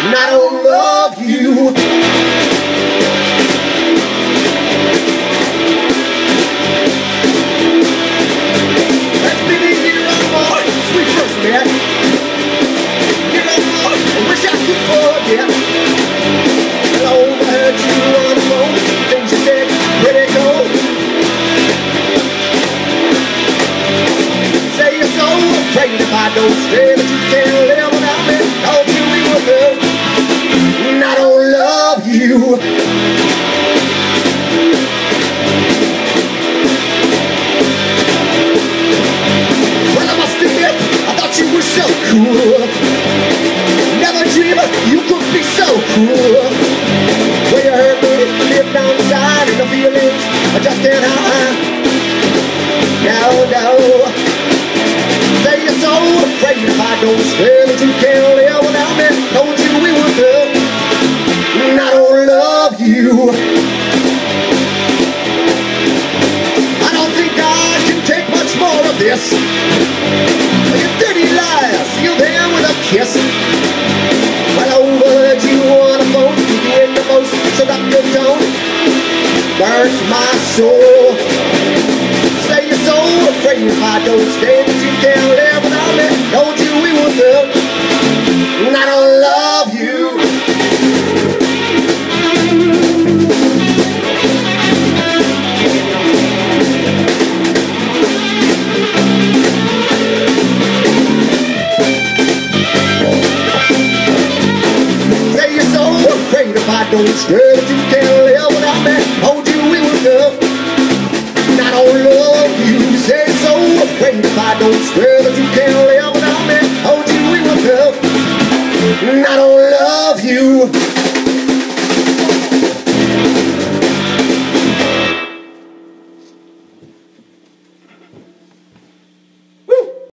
and I don't love you. Let's begin here on more sweet first man. Were so cool. Never dreamed you could be so cool. Well, you heard me live down inside, and the feelings are just in high. No, no. Say you're so afraid if I don't stay that you can't this. You dirty liar, seal there with a kiss. Well, oh, I overheard you on the phone, speaking in the most seductive tone. Burns my soul. Say you're so afraid if I don't stay that you can't I don't stay that you can't live without me. Told you we were good, and I don't love you. Say so afraid if I don't stay that you can't live without me. Told you we were good, and I don't love you.